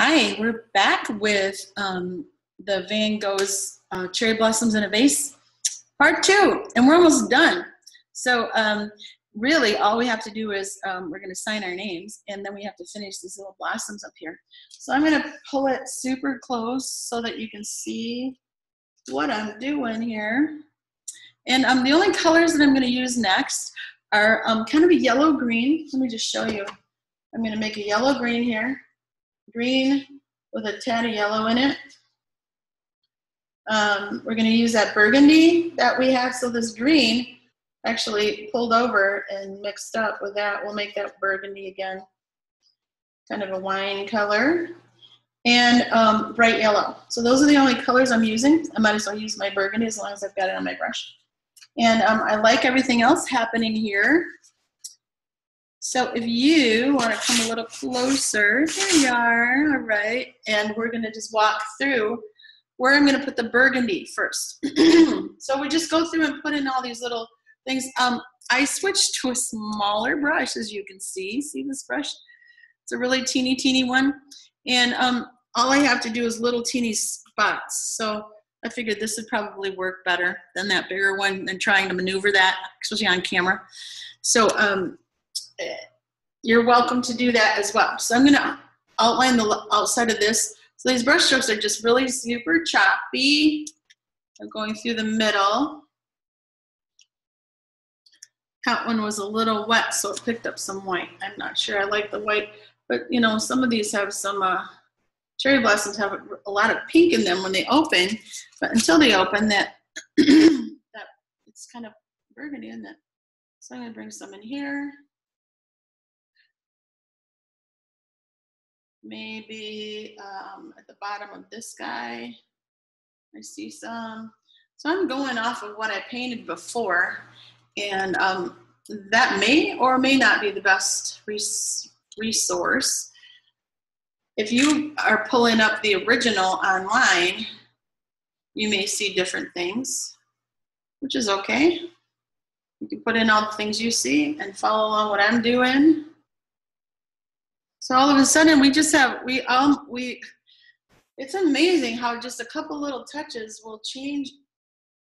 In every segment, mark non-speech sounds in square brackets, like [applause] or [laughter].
Hi, we're back with um, the Van Gogh's uh, Cherry Blossoms in a Vase, part two, and we're almost done. So um, really, all we have to do is um, we're going to sign our names, and then we have to finish these little blossoms up here. So I'm going to pull it super close so that you can see what I'm doing here. And um, the only colors that I'm going to use next are um, kind of a yellow-green. Let me just show you. I'm going to make a yellow-green here green with a tad of yellow in it. Um, we're going to use that burgundy that we have. So this green actually pulled over and mixed up with that. We'll make that burgundy again. Kind of a wine color. And um, bright yellow. So those are the only colors I'm using. I might as well use my burgundy as long as I've got it on my brush. And um, I like everything else happening here. So if you want to come a little closer, here you are, all right, and we're going to just walk through where I'm going to put the burgundy first. [clears throat] so we just go through and put in all these little things. Um, I switched to a smaller brush, as you can see. See this brush? It's a really teeny, teeny one. And um, all I have to do is little teeny spots. So I figured this would probably work better than that bigger one and trying to maneuver that, especially on camera. So um, you're welcome to do that as well. So I'm going to outline the outside of this. So these brush strokes are just really super choppy. I'm going through the middle. That one was a little wet, so it picked up some white. I'm not sure I like the white, but you know, some of these have some, uh, cherry blossoms have a lot of pink in them when they open, but until they open that, [clears throat] that it's kind of burgundy, isn't it? So I'm gonna bring some in here. Maybe um, at the bottom of this guy. I see some. So I'm going off of what I painted before, and um, that may or may not be the best res resource. If you are pulling up the original online, you may see different things, which is okay. You can put in all the things you see and follow along what I'm doing. So all of a sudden we just have we um we it's amazing how just a couple little touches will change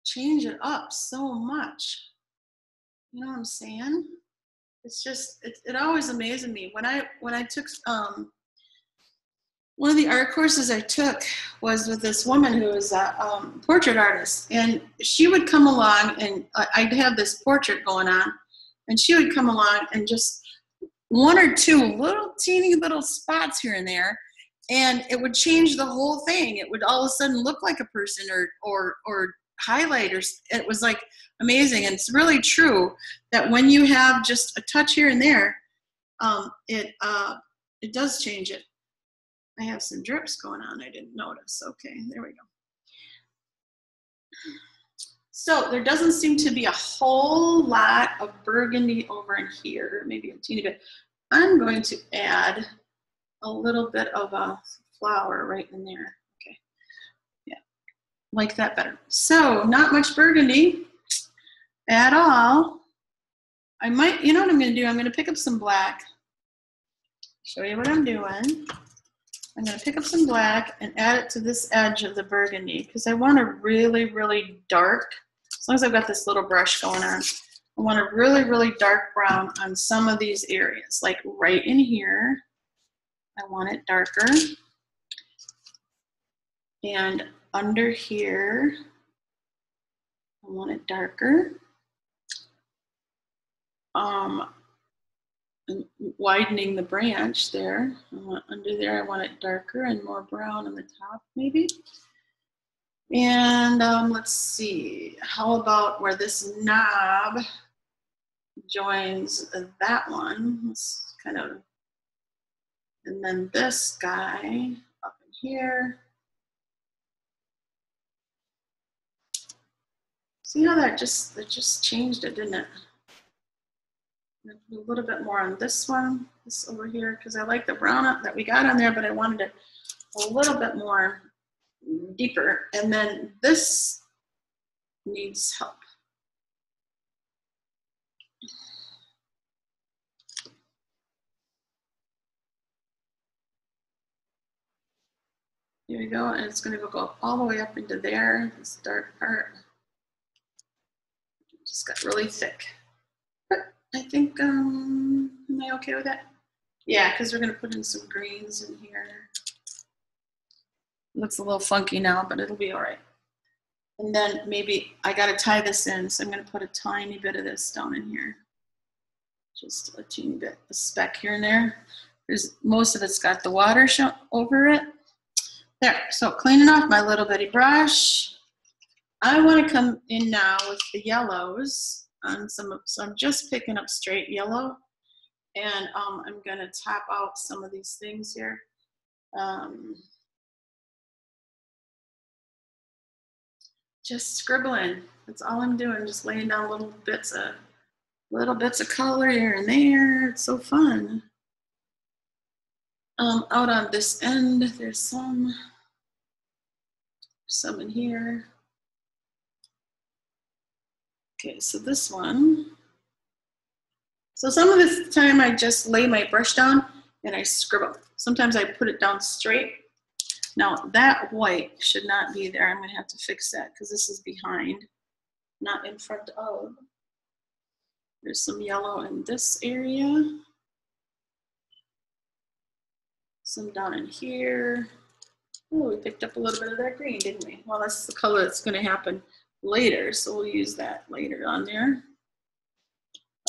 change it up so much. You know what I'm saying? It's just it, it always amazes me when I when I took um one of the art courses I took was with this woman who was a um, portrait artist, and she would come along, and I'd have this portrait going on, and she would come along and just one or two little teeny little spots here and there and it would change the whole thing. It would all of a sudden look like a person or or or highlighters it was like amazing. And it's really true that when you have just a touch here and there um, it uh, it does change it. I have some drips going on i didn't notice. Okay there we go so there doesn't seem to be a whole lot of burgundy over in here, maybe a teeny bit. I'm going to add a little bit of a flower right in there. Okay, yeah, like that better. So not much burgundy at all. I might, you know what I'm gonna do? I'm gonna pick up some black. Show you what I'm doing. I'm gonna pick up some black and add it to this edge of the burgundy because I want a really, really dark as long as I've got this little brush going on, I want a really, really dark brown on some of these areas, like right in here. I want it darker. And under here, I want it darker. Um, widening the branch there. under there, I want it darker and more brown on the top, maybe. And um, let's see, how about where this knob joins that one? Let's kind of, and then this guy up in here. See how that just, that just changed it, didn't it? A little bit more on this one, this over here, because I like the brown up that we got on there, but I wanted it a little bit more deeper. And then this needs help. Here we go, and it's gonna go all the way up into there, this dark part. Just got really thick. But I think, um, am I okay with that? Yeah, because we're gonna put in some greens in here. Looks a little funky now, but it'll be all right. And then maybe I gotta tie this in, so I'm gonna put a tiny bit of this down in here. Just a teeny bit, a speck here and there. There's most of it's got the water show over it. There, so cleaning off my little bitty brush. I wanna come in now with the yellows on some, of so I'm just picking up straight yellow. And um, I'm gonna tap out some of these things here. Um, just scribbling. That's all I'm doing, just laying down little bits of little bits of color here and there. It's so fun. Um, out on this end, there's some, some in here. Okay, so this one. So some of this time I just lay my brush down and I scribble. Sometimes I put it down straight now that white should not be there. I'm gonna have to fix that because this is behind, not in front of. There's some yellow in this area. Some down in here. Oh, we picked up a little bit of that green, didn't we? Well, that's the color that's gonna happen later, so we'll use that later on there.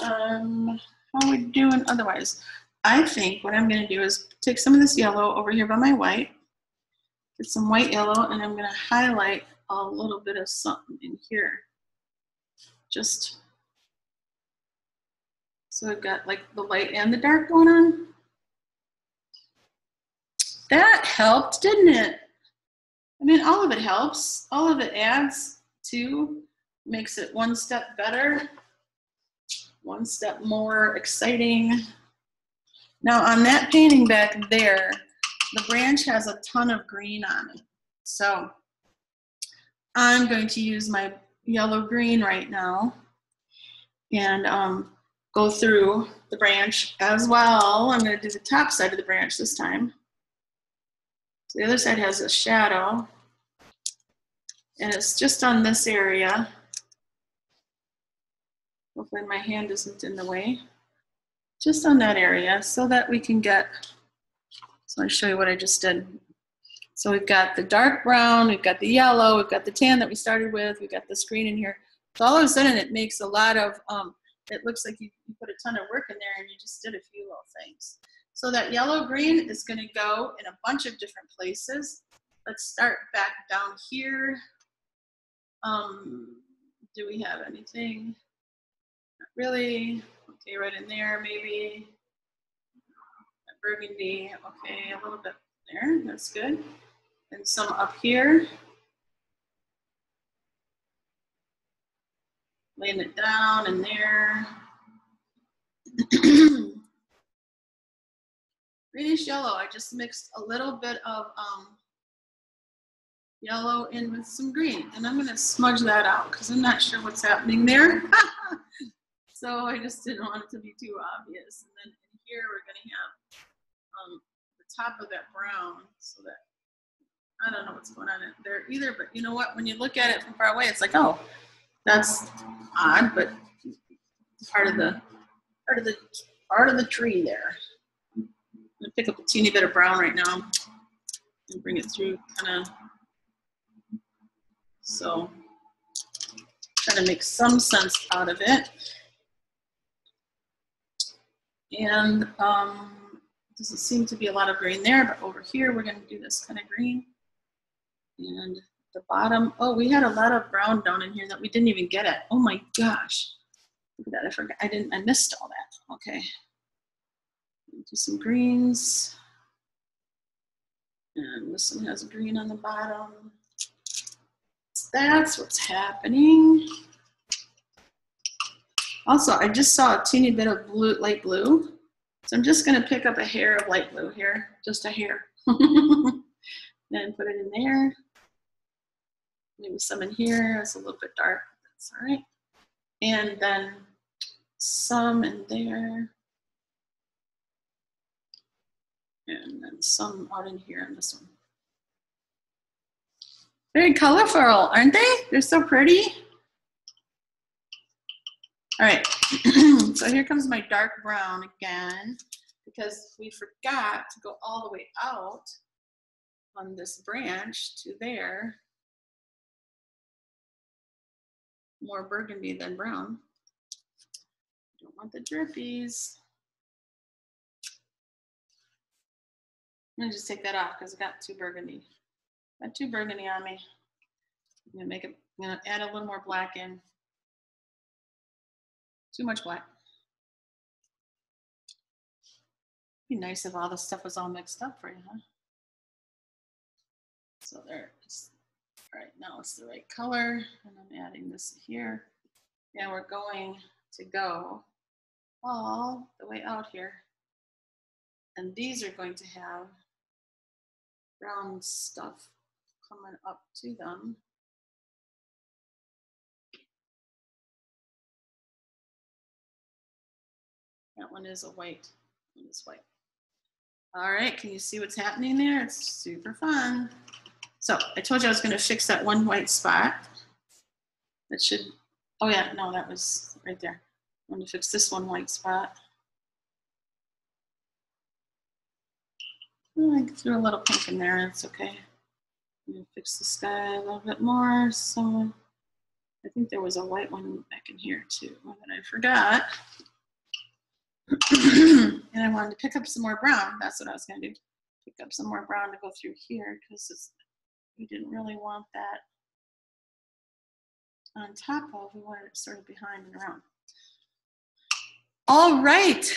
Um, how are we doing otherwise? I think what I'm gonna do is take some of this yellow over here by my white, get some white yellow and I'm gonna highlight a little bit of something in here. Just so I've got like the light and the dark going on. That helped, didn't it? I mean, all of it helps. All of it adds to, makes it one step better, one step more exciting. Now on that painting back there, the branch has a ton of green on it. So I'm going to use my yellow green right now and um, go through the branch as well. I'm going to do the top side of the branch this time. So the other side has a shadow and it's just on this area. Hopefully my hand isn't in the way. Just on that area so that we can get so I'll show you what I just did. So we've got the dark brown, we've got the yellow, we've got the tan that we started with, we've got the green in here. So all of a sudden it makes a lot of, um, it looks like you, you put a ton of work in there and you just did a few little things. So that yellow green is gonna go in a bunch of different places. Let's start back down here. Um, do we have anything? Not really. Okay, right in there maybe burgundy. Okay, a little bit there, that's good. And some up here. Laying it down in there. [clears throat] Greenish yellow, I just mixed a little bit of um, yellow in with some green. And I'm gonna smudge that out because I'm not sure what's happening there. [laughs] so I just didn't want it to be too obvious. And then here we're gonna have top of that brown so that I don't know what's going on there either, but you know what? When you look at it from far away, it's like, oh, that's odd, but part of the part of the part of the tree there. I'm gonna pick up a teeny bit of brown right now and bring it through kind of so trying to make some sense out of it. And um, doesn't seem to be a lot of green there, but over here we're going to do this kind of green. And the bottom, oh, we had a lot of brown down in here that we didn't even get at. Oh my gosh. Look at that, I forgot, I didn't, I missed all that. Okay. Do some greens. And this one has a green on the bottom. That's what's happening. Also, I just saw a teeny bit of blue, light blue so I'm just going to pick up a hair of light blue here, just a hair. [laughs] and put it in there. Maybe some in here. It's a little bit dark. That's all right. And then some in there. And then some out in here in this one. Very colorful, aren't they? They're so pretty. All right, [clears throat] so here comes my dark brown again because we forgot to go all the way out on this branch to there. More burgundy than brown. Don't want the drippies. I'm gonna just take that off because I got too burgundy. Got too burgundy on me. I'm gonna make it, I'm gonna add a little more black in. Too much black. Be nice if all the stuff was all mixed up for you, huh? So there, it's, all right, now it's the right color, and I'm adding this here. And we're going to go all the way out here. And these are going to have brown stuff coming up to them. One is a white, one is white. All right, can you see what's happening there? It's super fun. So I told you I was gonna fix that one white spot. That should, oh yeah, no, that was right there. I'm gonna fix this one white spot. Oh, I threw a little pink in there, it's okay. I'm gonna fix the sky a little bit more. So I think there was a white one back in here too that I forgot. And I wanted to pick up some more brown. That's what I was going to do. Pick up some more brown to go through here because we didn't really want that on top of. We wanted it sort of behind and around. All right.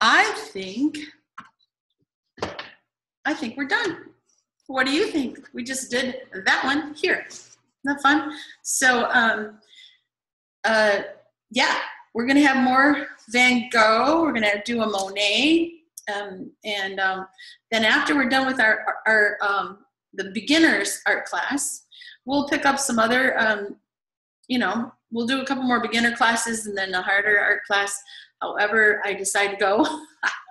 I think, I think we're done. What do you think? We just did that one here. Isn't that fun? So, um, uh, yeah, we're going to have more Van Gogh. We're going to do a Monet. Um, and um, then after we're done with our, our, um, the beginners art class, we'll pick up some other, um, you know, we'll do a couple more beginner classes and then a harder art class, however I decide to go.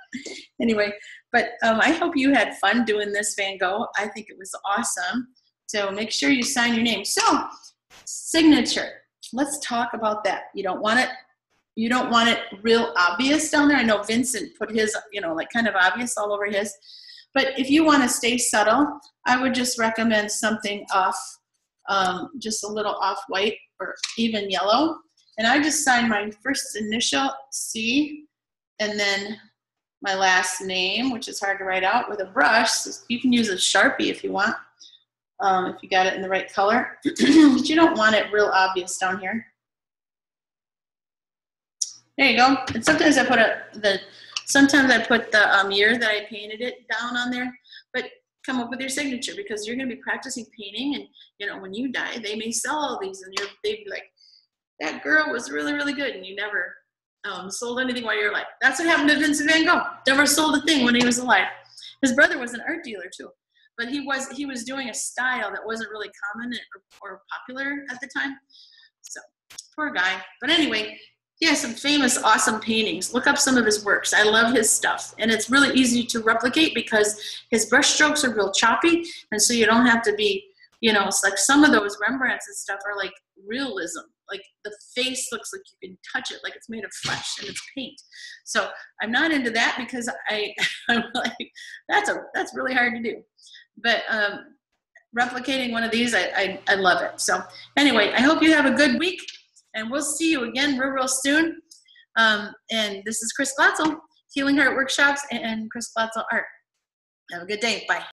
[laughs] anyway, but um, I hope you had fun doing this Van Gogh. I think it was awesome. So make sure you sign your name. So signature, let's talk about that. You don't want it you don't want it real obvious down there. I know Vincent put his, you know, like kind of obvious all over his. But if you want to stay subtle, I would just recommend something off, um, just a little off white or even yellow. And I just signed my first initial C and then my last name, which is hard to write out with a brush. So you can use a Sharpie if you want, um, if you got it in the right color. [clears throat] but you don't want it real obvious down here. There you go. And sometimes I put a, the, sometimes I put the um, year that I painted it down on there, but come up with your signature because you're going to be practicing painting and, you know, when you die, they may sell all these and you're, they'd be like, that girl was really, really good and you never um, sold anything while you're alive. That's what happened to Vincent van Gogh. Never sold a thing when he was alive. His brother was an art dealer too, but he was he was doing a style that wasn't really common or, or popular at the time. So poor guy. But anyway, he has some famous, awesome paintings. Look up some of his works. I love his stuff. And it's really easy to replicate because his brush strokes are real choppy. And so you don't have to be, you know, it's like some of those Rembrandts and stuff are like realism. Like the face looks like you can touch it, like it's made of flesh and it's paint. So I'm not into that because I, [laughs] I'm like, that's a that's really hard to do. But um, replicating one of these, I, I, I love it. So anyway, I hope you have a good week and we'll see you again real, real soon. Um, and this is Chris Glatzel, Healing Heart Workshops and Chris Glatzel Art. Have a good day. Bye.